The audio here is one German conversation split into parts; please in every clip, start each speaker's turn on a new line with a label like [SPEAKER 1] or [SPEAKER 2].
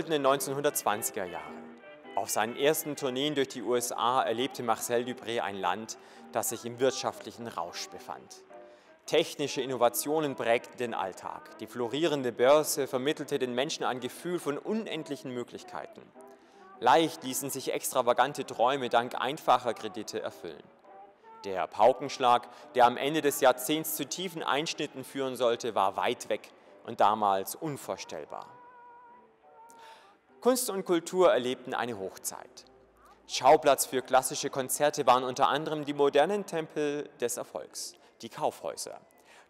[SPEAKER 1] goldenen 1920er Jahre. Auf seinen ersten Tourneen durch die USA erlebte Marcel Dupré ein Land, das sich im wirtschaftlichen Rausch befand. Technische Innovationen prägten den Alltag. Die florierende Börse vermittelte den Menschen ein Gefühl von unendlichen Möglichkeiten. Leicht ließen sich extravagante Träume dank einfacher Kredite erfüllen. Der Paukenschlag, der am Ende des Jahrzehnts zu tiefen Einschnitten führen sollte, war weit weg und damals unvorstellbar. Kunst und Kultur erlebten eine Hochzeit. Schauplatz für klassische Konzerte waren unter anderem die modernen Tempel des Erfolgs, die Kaufhäuser.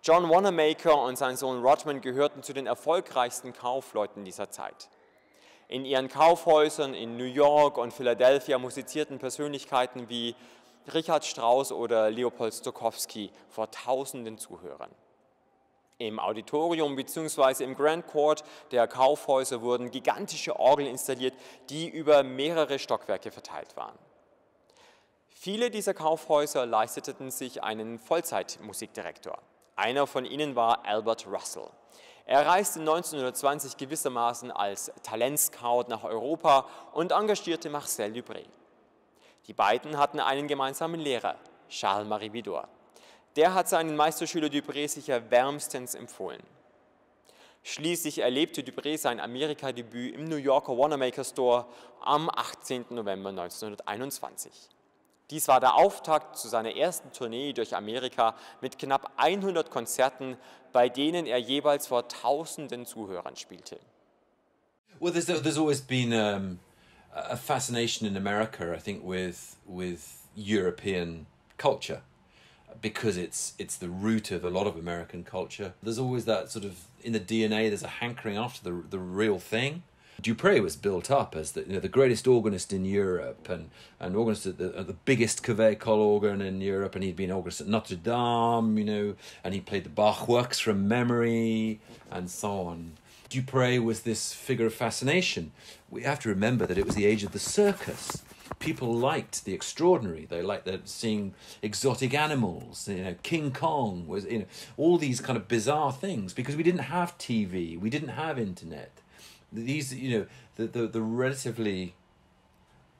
[SPEAKER 1] John Wanamaker und sein Sohn Rodman gehörten zu den erfolgreichsten Kaufleuten dieser Zeit. In ihren Kaufhäusern in New York und Philadelphia musizierten Persönlichkeiten wie Richard Strauss oder Leopold Stokowski vor tausenden Zuhörern. Im Auditorium bzw. im Grand Court der Kaufhäuser wurden gigantische Orgeln installiert, die über mehrere Stockwerke verteilt waren. Viele dieser Kaufhäuser leisteten sich einen Vollzeitmusikdirektor. Einer von ihnen war Albert Russell. Er reiste 1920 gewissermaßen als Talentscout nach Europa und engagierte Marcel Dupré. Die beiden hatten einen gemeinsamen Lehrer, Charles-Marie Widor. Der hat seinen Meisterschüler Dupré sicher wärmstens empfohlen. Schließlich erlebte Dupré sein Amerika-Debüt im New Yorker Wanamaker Store am 18. November 1921. Dies war der Auftakt zu seiner ersten Tournee durch Amerika mit knapp 100 Konzerten, bei denen er jeweils vor tausenden Zuhörern spielte.
[SPEAKER 2] Well, there's, there's always been um, a fascination in America, I think, with, with European culture. Because it's it's the root of a lot of American culture. There's always that sort of in the DNA. There's a hankering after the the real thing. Dupre was built up as the you know the greatest organist in Europe and and organist at the, the biggest Cuvée Col organ in Europe, and he'd been organist at Notre Dame, you know, and he played the Bach works from memory and so on. Dupre was this figure of fascination. We have to remember that it was the age of the circus people liked the extraordinary. They liked the, seeing exotic animals. You know, King Kong was you know all these kind of bizarre things because we didn't have TV, we didn't have internet. These you know the the, the relatively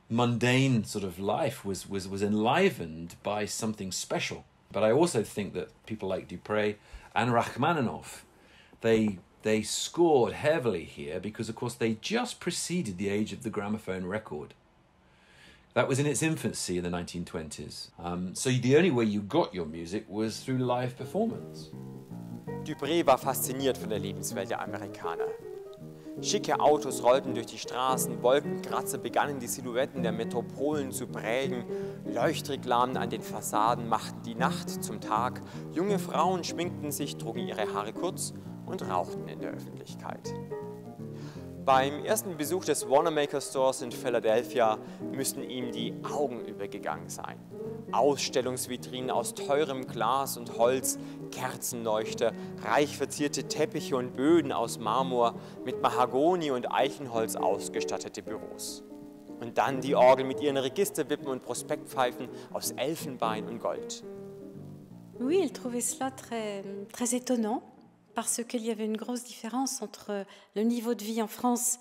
[SPEAKER 2] mundane sort of life was was was enlivened by something special. But I also think that people like Dupre and Rachmaninoff, they they scored heavily here because of course they just preceded the age of the gramophone record. That was in its infancy in the 1920s. Um, so the only way you got your music was through live performance.
[SPEAKER 1] Dupré war fasziniert von der Lebenswelt der Amerikaner. Schicke Autos rollten durch die Straßen, Wolkenkratzer begannen die Silhouetten der Metropolen zu prägen, Leuchtreklamen an den Fassaden machten die Nacht zum Tag, junge Frauen schminkten sich, trugen ihre Haare kurz und rauchten in der Öffentlichkeit. Beim ersten Besuch des Wanamaker Stores in Philadelphia müssten ihm die Augen übergegangen sein. Ausstellungsvitrinen aus teurem Glas und Holz, Kerzenleuchter, reich verzierte Teppiche und Böden aus Marmor, mit Mahagoni und Eichenholz ausgestattete Büros. Und dann die Orgel mit ihren Registerwippen und Prospektpfeifen aus Elfenbein und Gold.
[SPEAKER 3] Oui, il trouvait cela très, très étonnant. Parce qu'il y avait une grosse différence entre le niveau de vie en France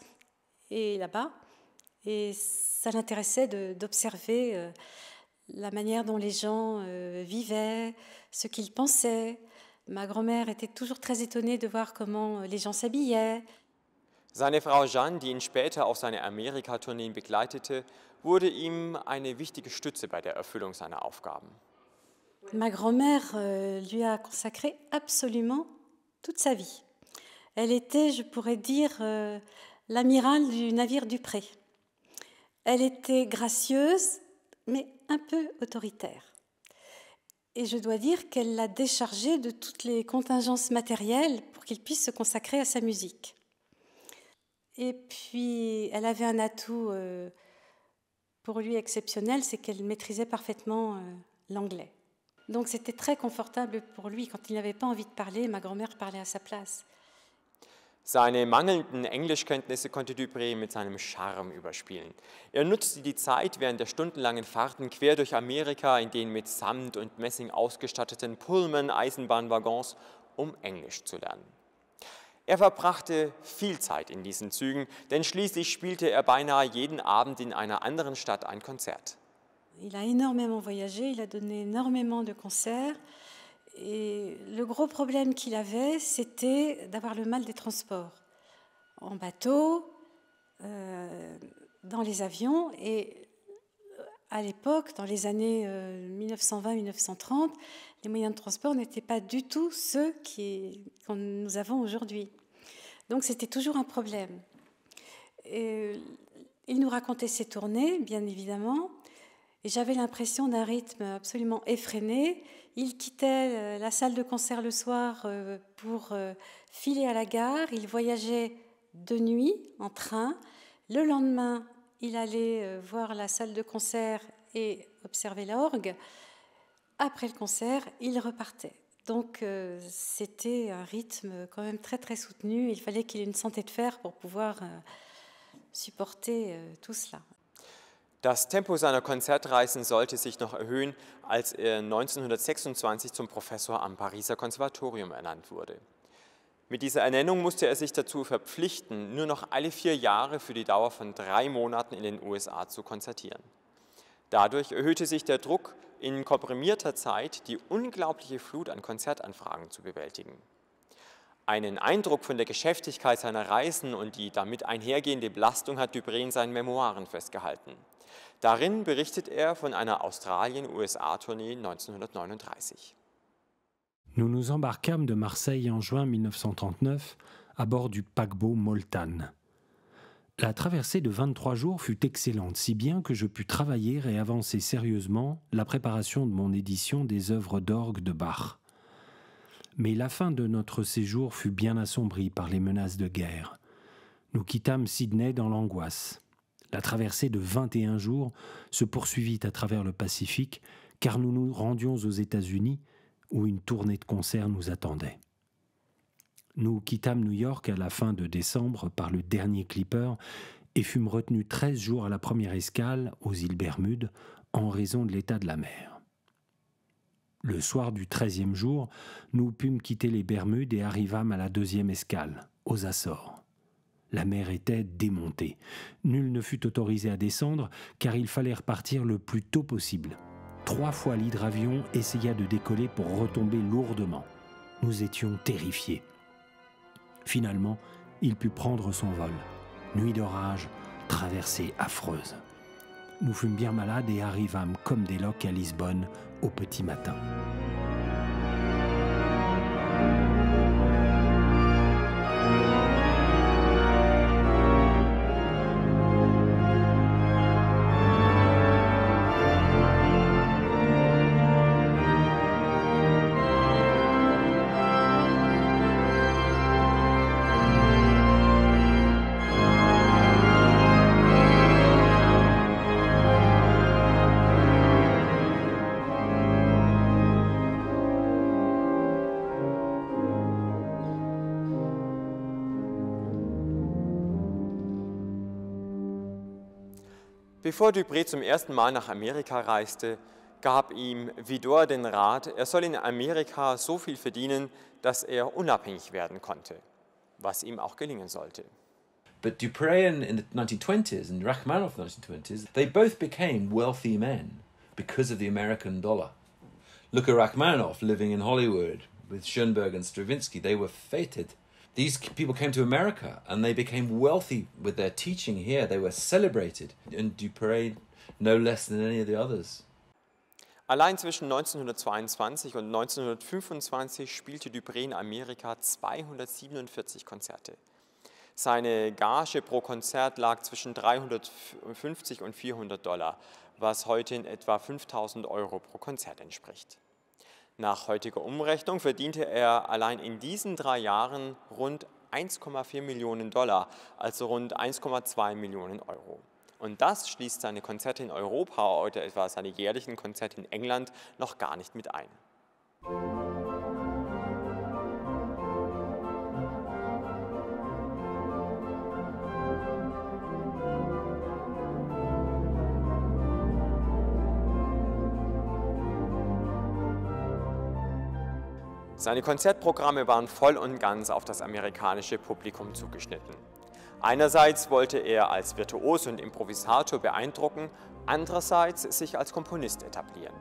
[SPEAKER 3] et là-bas. Et ça l'intéressait d'observer euh, la manière dont les gens euh, vivaient, ce qu'ils pensaient. Ma grand-mère était toujours très étonnée de voir comment euh, les gens s'habillaient.
[SPEAKER 1] Seine Frau Jeanne, die ihn später auf seine Amerika-Tourneen begleitete, wurde ihm eine wichtige Stütze bei der Erfüllung seiner Aufgaben.
[SPEAKER 3] Ma grand-mère euh, lui a consacré absolument toute sa vie. Elle était, je pourrais dire, euh, l'amiral du navire du Pré. Elle était gracieuse, mais un peu autoritaire. Et je dois dire qu'elle l'a déchargé de toutes les contingences matérielles pour qu'il puisse se consacrer à sa musique. Et puis, elle avait un atout euh, pour lui exceptionnel, c'est qu'elle maîtrisait parfaitement euh, l'anglais. Donc c'était très confortable pour lui. Quand il n'avait pas envie de parler, ma grand-mère parlait à sa place.
[SPEAKER 1] Seine mangelnden Englischkenntnisse konnte Dupré mit seinem Charme überspielen. Er nutzte die Zeit während der stundenlangen Fahrten quer durch Amerika in den mit Samt und Messing ausgestatteten Pullman-Eisenbahnwaggons, um Englisch zu lernen. Er verbrachte viel Zeit in diesen Zügen, denn schließlich spielte er beinahe jeden Abend in einer anderen Stadt ein Konzert.
[SPEAKER 3] Il a énormément voyagé, il a donné énormément de concerts. Et le gros problème qu'il avait, c'était d'avoir le mal des transports. En bateau, euh, dans les avions. Et à l'époque, dans les années 1920-1930, euh, les moyens de transport n'étaient pas du tout ceux que nous avons aujourd'hui. Donc c'était toujours un problème. il nous racontait ses tournées, bien évidemment, et j'avais l'impression d'un rythme absolument effréné. Il quittait euh, la salle de concert le soir euh, pour euh, filer à la gare, il voyageait de nuit en train. Le lendemain, il allait voir la salle de concert et observer l'orgue. Après le concert, il repartait. Donc c'était un rythme quand même très très soutenu. Il fallait qu'il ait une santé de fer pour pouvoir supporter tout cela.
[SPEAKER 1] Das Tempo seiner Konzertreisen sollte sich noch erhöhen, als er 1926 zum Professor am Pariser Konservatorium ernannt wurde. Mit dieser Ernennung musste er sich dazu verpflichten, nur noch alle vier Jahre für die Dauer von drei Monaten in den USA zu konzertieren. Dadurch erhöhte sich der Druck, in komprimierter Zeit die unglaubliche Flut an Konzertanfragen zu bewältigen. Einen Eindruck von der Geschäftigkeit seiner Reisen und die damit einhergehende Belastung hat Dupré in seinen Memoiren festgehalten. Darin berichtet er von einer Australien-USA-Tournee 1939.
[SPEAKER 4] Nous nous embarquâmes de Marseille en juin 1939 à bord du paquebot Moltane. La traversée de 23 jours fut excellente, si bien que je pus travailler et avancer sérieusement la préparation de mon édition des œuvres d'orgue de Bach. Mais la fin de notre séjour fut bien assombrie par les menaces de guerre. Nous quittâmes Sydney dans l'angoisse. La traversée de 21 jours se poursuivit à travers le Pacifique, car nous nous rendions aux États-Unis, où une tournée de concerts nous attendait. Nous quittâmes New York à la fin de décembre par le dernier Clipper et fûmes retenus 13 jours à la première escale aux îles Bermudes en raison de l'état de la mer. Le soir du treizième jour, nous pûmes quitter les Bermudes et arrivâmes à la deuxième escale, aux Açores. La mer était démontée. Nul ne fut autorisé à descendre car il fallait repartir le plus tôt possible. Trois fois l'hydravion essaya de décoller pour retomber lourdement. Nous étions terrifiés. Finalement, il put prendre son vol. Nuit d'orage, traversée affreuse. Nous fûmes bien malades et arrivâmes comme des loques à Lisbonne au petit matin.
[SPEAKER 1] Bevor Dupré zum ersten Mal nach Amerika reiste, gab ihm Vidor den Rat, er soll in Amerika so viel verdienen, dass er unabhängig werden konnte, was ihm auch gelingen sollte.
[SPEAKER 2] But Dupré in, in the 1920s and Rachmaninoff in the 1920s, they both became wealthy men because of the American dollar. Look at Rachmaninoff living in Hollywood with Schoenberg and Stravinsky. They were fated these people came to America and they became wealthy with their teaching here. They were celebrated. And Duperrey no less than any of the others.
[SPEAKER 1] Allein zwischen 1922 und 1925 spielte Dupré in Amerika 247 Konzerte. Seine Gage pro Konzert lag zwischen 350 und 400 Dollar, was heute in etwa 5000 Euro pro Konzert entspricht. Nach heutiger Umrechnung verdiente er allein in diesen drei Jahren rund 1,4 Millionen Dollar, also rund 1,2 Millionen Euro. Und das schließt seine Konzerte in Europa oder etwa seine jährlichen Konzerte in England noch gar nicht mit ein. Seine Konzertprogramme waren voll und ganz auf das amerikanische Publikum zugeschnitten. Einerseits wollte er als Virtuos und Improvisator beeindrucken, andererseits sich als Komponist etablieren.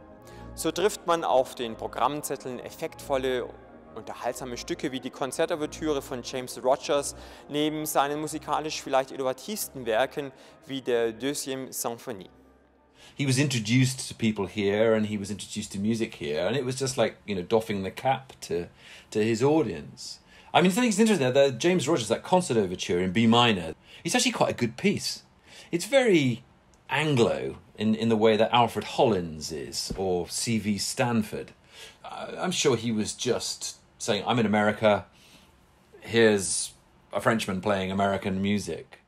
[SPEAKER 1] So trifft man auf den Programmzetteln effektvolle, unterhaltsame Stücke wie die Konzertouvertüre von James Rogers neben seinen musikalisch vielleicht innovativsten Werken wie der Deuxième Symphonie.
[SPEAKER 2] He was introduced to people here and he was introduced to music here and it was just like you know doffing the cap to to his audience. I mean it's interesting that james rogers that concert overture in b minor it's actually quite a good piece. It's very anglo in in the way that alfred hollins is or cv stanford. I'm sure he was just saying i'm in america. Here's a frenchman playing american music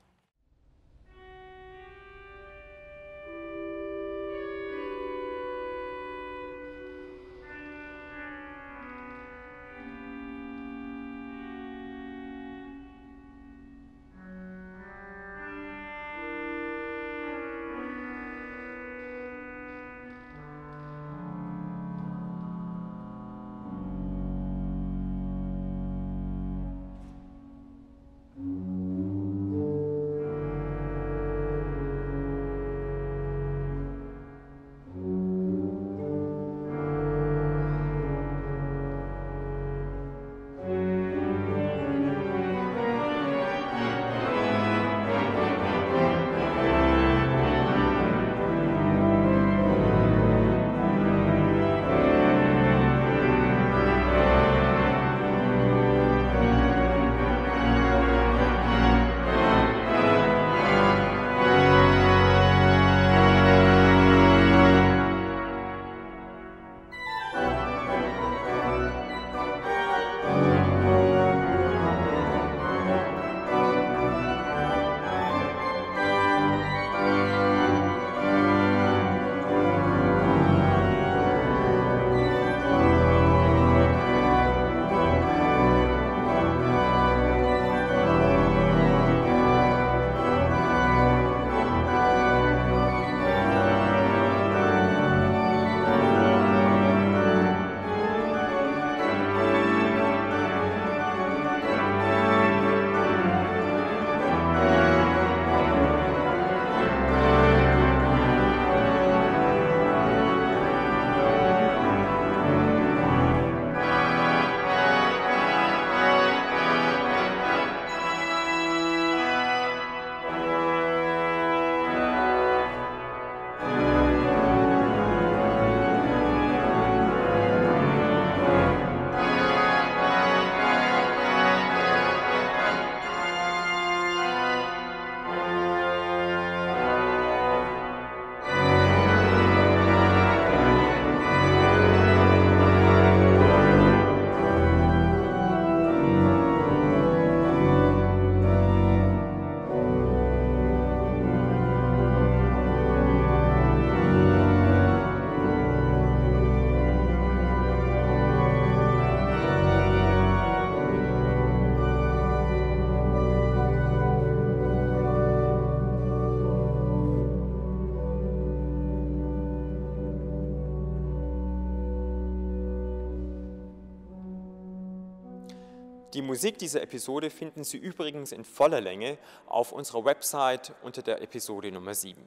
[SPEAKER 1] Die Musik dieser Episode finden Sie übrigens in voller Länge auf unserer Website unter der Episode Nummer 7.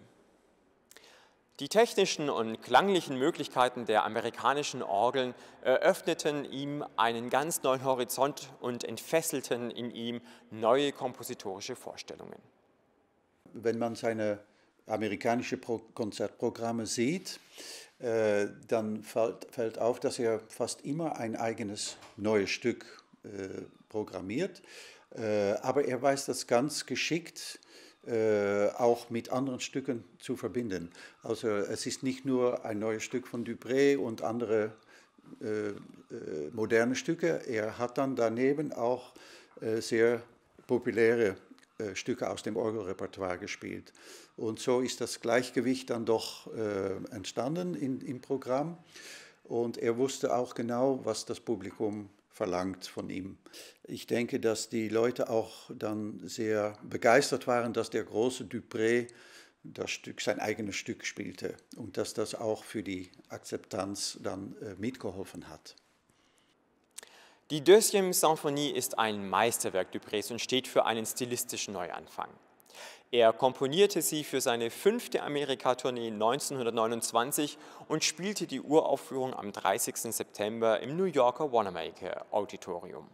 [SPEAKER 1] Die technischen und klanglichen Möglichkeiten der amerikanischen Orgeln eröffneten ihm einen ganz neuen Horizont und entfesselten in ihm neue kompositorische Vorstellungen.
[SPEAKER 5] Wenn man seine amerikanischen Konzertprogramme sieht, äh, dann fällt, auf, dass er fast immer ein eigenes neues Stück programmiert. Äh, aber er weiß das ganz geschickt äh, auch mit anderen Stücken zu verbinden. Also es ist nicht nur ein neues Stück von Dupré und andere moderne Stücke. Er hat dann daneben auch sehr populäre Stücke aus dem Orgelrepertoire gespielt. Und so ist das Gleichgewicht dann doch entstanden im Programm. Und er wusste auch genau, was das Publikum verlangt von ihm. Ich denke, dass die Leute auch dann sehr begeistert waren, dass der große Dupré das Stück, sein eigenes Stück spielte und dass das auch für die Akzeptanz dann äh, mitgeholfen hat.
[SPEAKER 1] Die Deuxième Symphonie ist ein Meisterwerk Duprés und steht für einen stilistischen Neuanfang. Er komponierte sie für seine fünfte Amerika-Tournee 1929 und spielte die Uraufführung am 30. September im New Yorker Wanamaker Auditorium.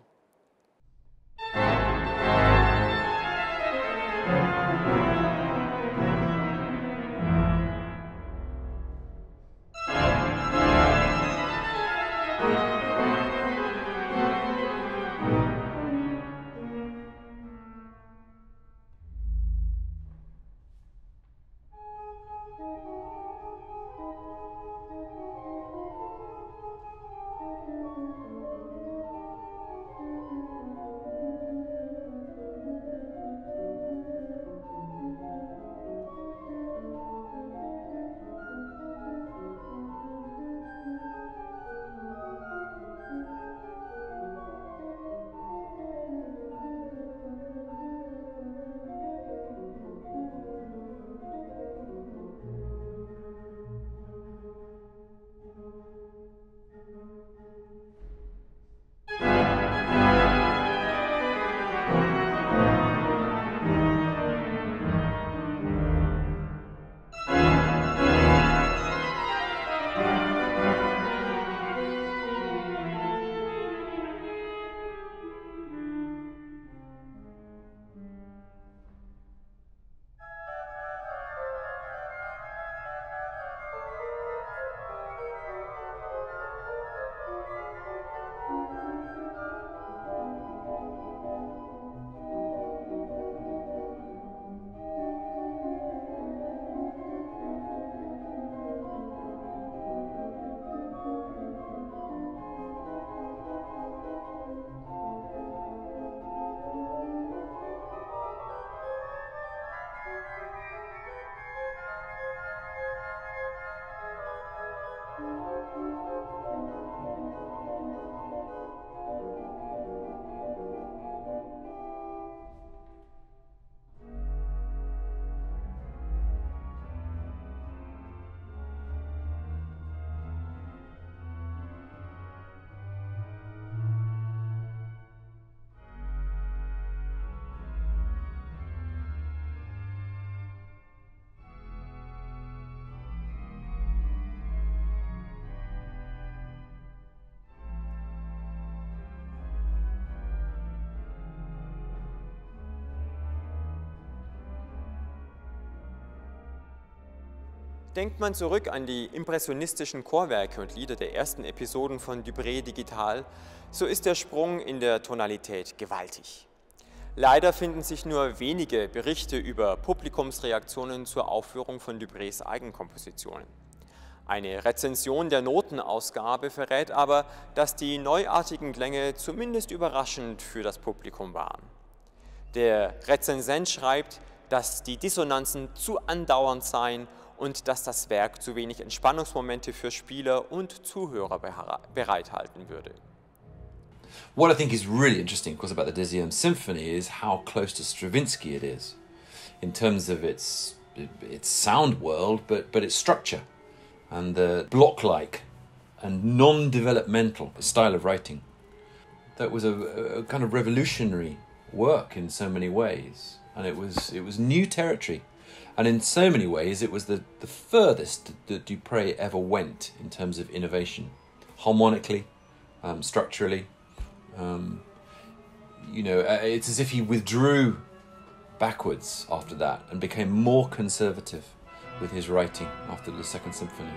[SPEAKER 1] Denkt man zurück an die impressionistischen Chorwerke und Lieder der ersten Episoden von Dubré Digital, so ist der Sprung in der Tonalität gewaltig. Leider finden sich nur wenige Berichte über Publikumsreaktionen zur Aufführung von Dubrés Eigenkompositionen. Eine Rezension der Notenausgabe verrät aber, dass die neuartigen Klänge zumindest überraschend für das Publikum waren. Der Rezensent schreibt, dass die Dissonanzen zu andauernd seien und dass das Werk zu wenig Entspannungsmomente für Spieler und Zuhörer bereithalten würde.
[SPEAKER 2] What I think is really interesting, of course, about the Desium Symphony is how close to Stravinsky it is in terms of its its sound world, but but its structure and the block-like and non-developmental style of writing. That was a, a kind of revolutionary work in so many ways, and it was it was new territory and in so many ways, it was the, the furthest that Dupre ever went in terms of innovation, harmonically, um, structurally. Um, you know, uh, it's as if he withdrew backwards after that and became more conservative with his writing after the Second Symphony.